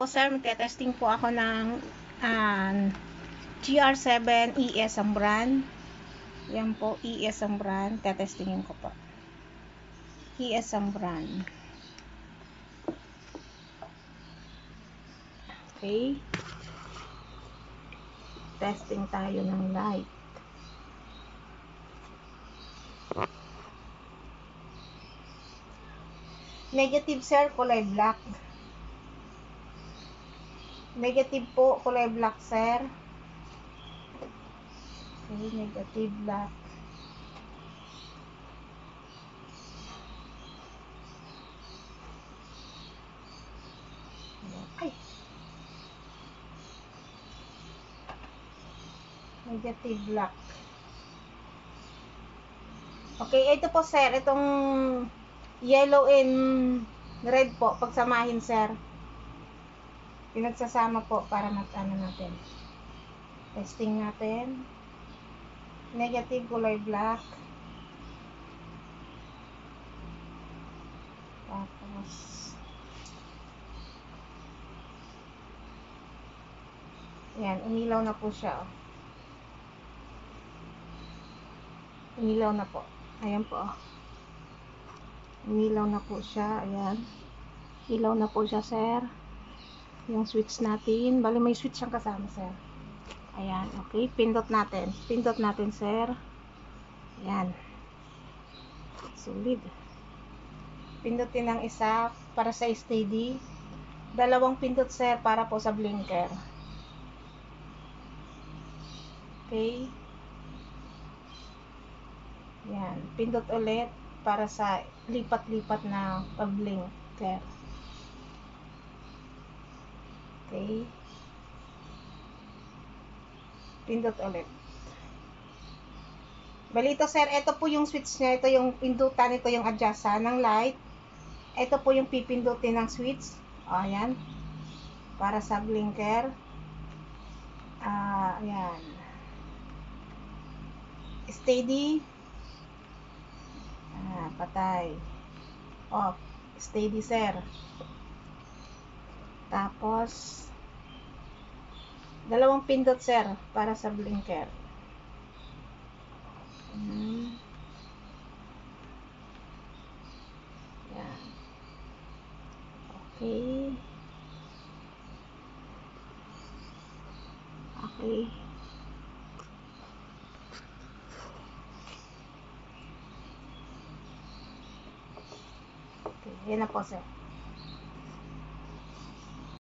Po sir, magte-testing po ako ng um, GR7 ES ang brand. Yan po, ES ang brand. Tetestingin ko po. ES ang brand. Okay. Testing tayo ng light. Negative sir, kulay black. Negative po, kulay black, sir. Okay, negative black. Ay. Negative black. Okay, ito po, sir. Itong yellow and red po. Pagsamahin, sir. Pinagsasama po para mag-ano natin. Testing natin. Negative kulay black. Tapos Yan, umilaw na po siya. Oh. Umilaw na po. Ayan po. Oh. Umilaw na po siya. Ayan. Ilaw na po siya, sir yung switch natin. Bali, may switch siyang kasama, sir. Ayan, okay. Pindot natin. Pindot natin, sir. Ayan. Solid. Pindutin ng isa para sa steady. Dalawang pindot, sir, para po sa blinker. Okay. Ayan. Pindot ulit para sa lipat-lipat na pag-blinker. Okay. Pindot ulit. Balito sir, ito po yung switch niya. Ito yung pindutan. Ito yung adjustan ng light. Ito po yung pipindutin ng switch. O, ayan. Para sa blinker. Ah, ayan. Steady. Ah, patay. Off. Steady sir. Tapos, dalawang pindot, sir, para sa blinker. Hmm. Yan. Okay. Okay. Okay, yan na po, sir.